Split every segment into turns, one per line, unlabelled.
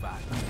fighting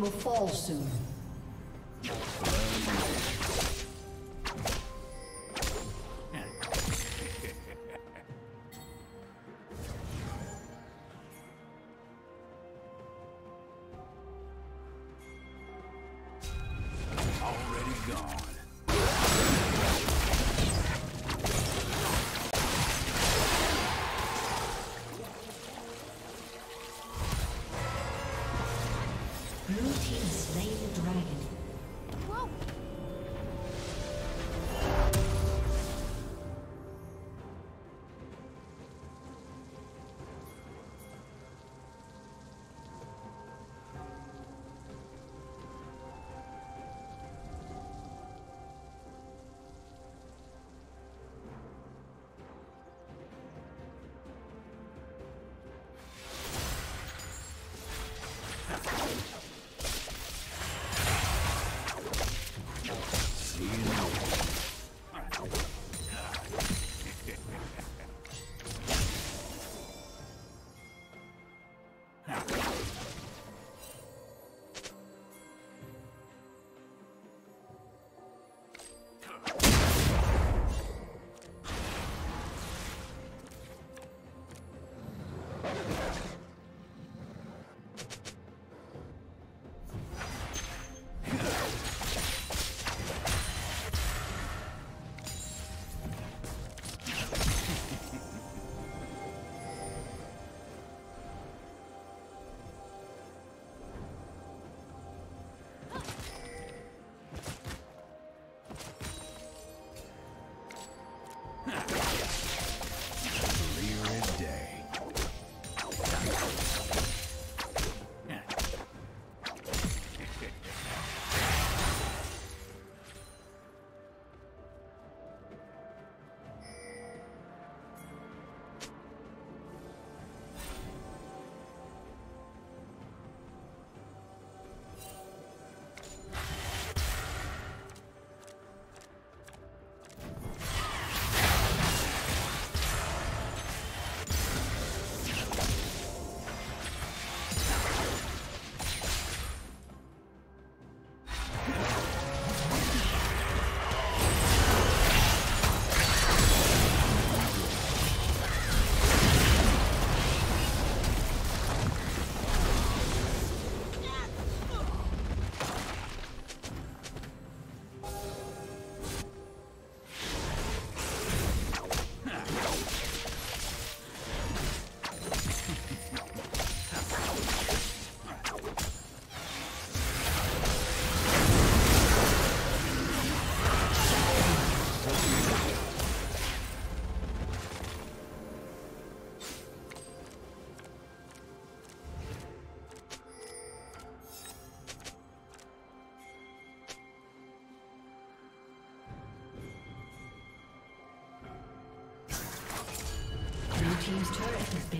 Will fall soon.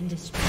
Been destroyed.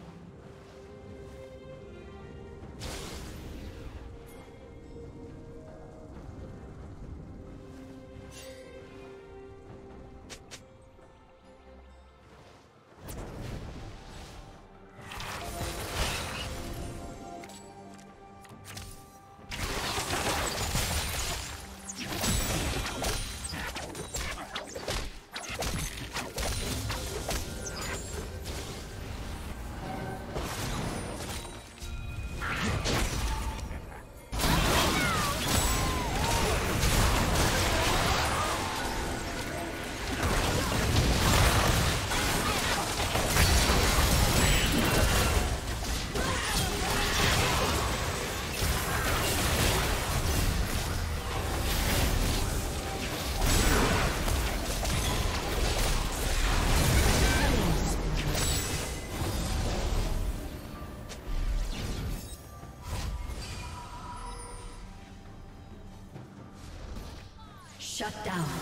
Shut down.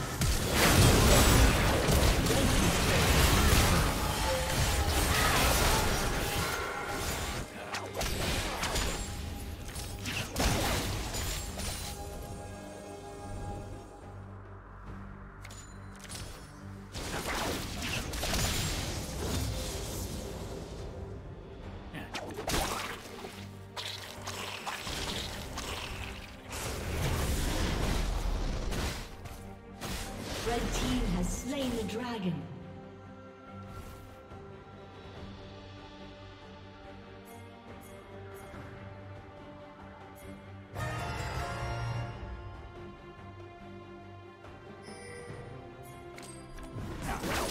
Well,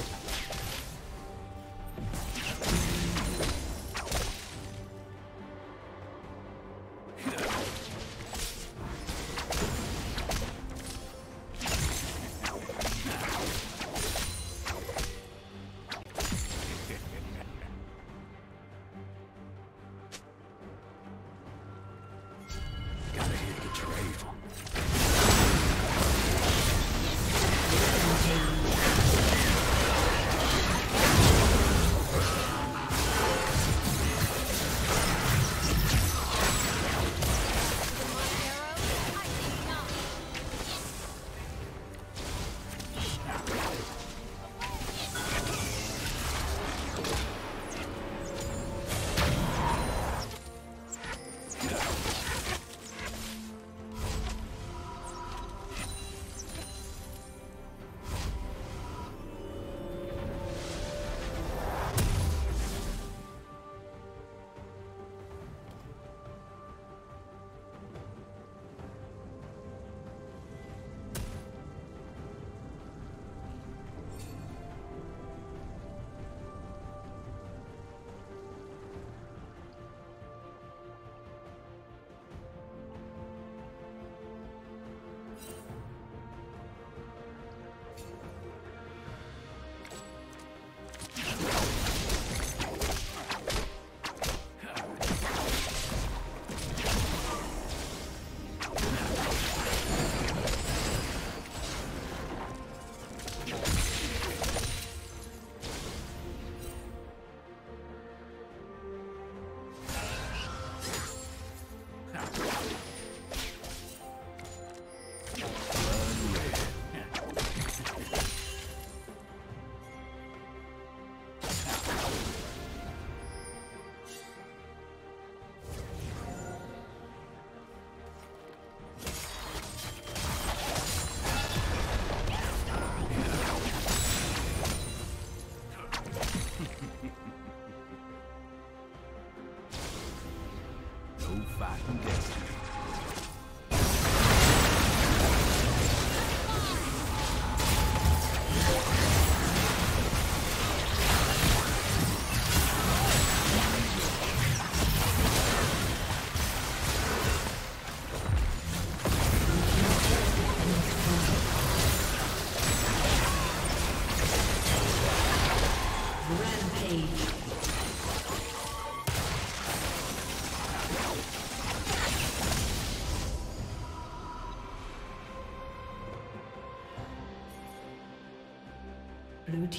No fighting destiny.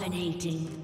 Dominating.